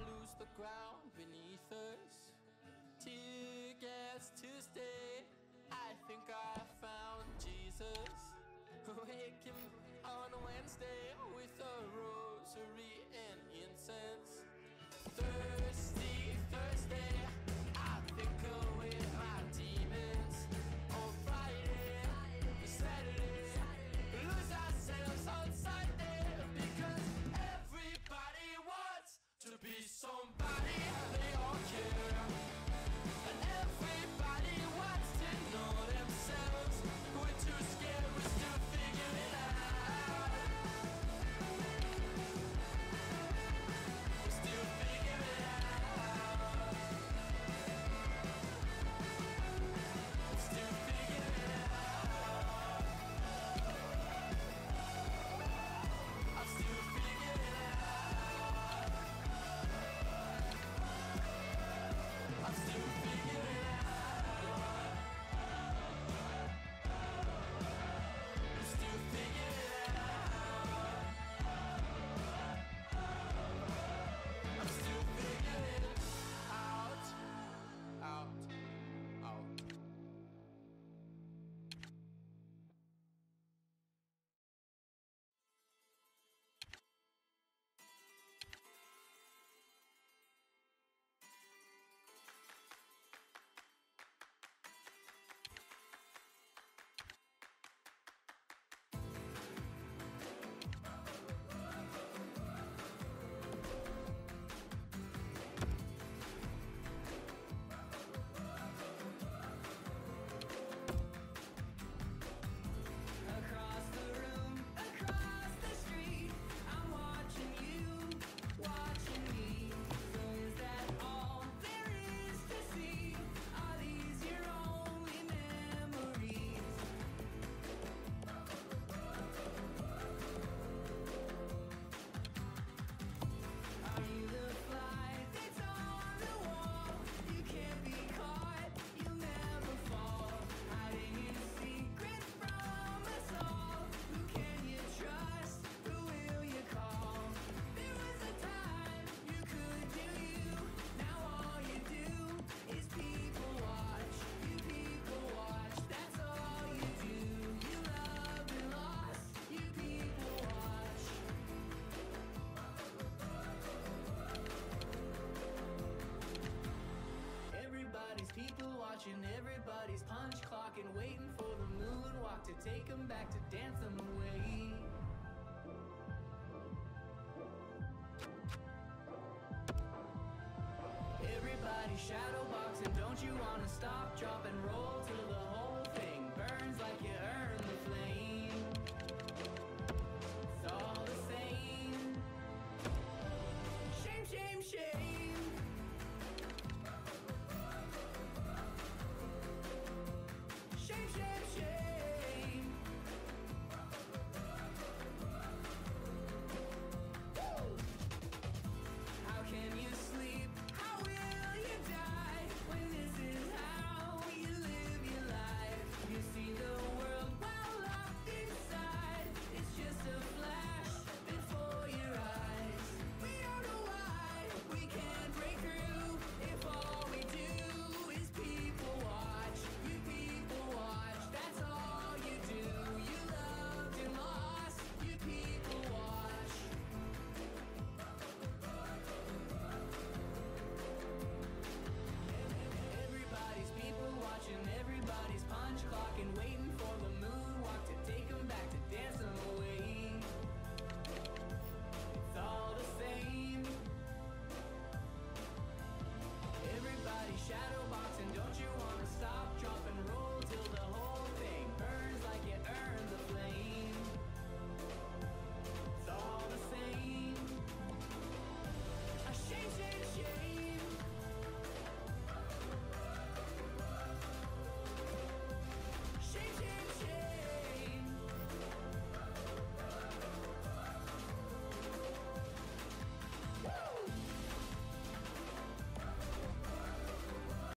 lose the ground beneath us. Tear Tuesday. I think I found Jesus. Wake him on Wednesday with a rosary to them back to dance them away. Everybody shadow boxing, don't you wanna stop, drop and roll till the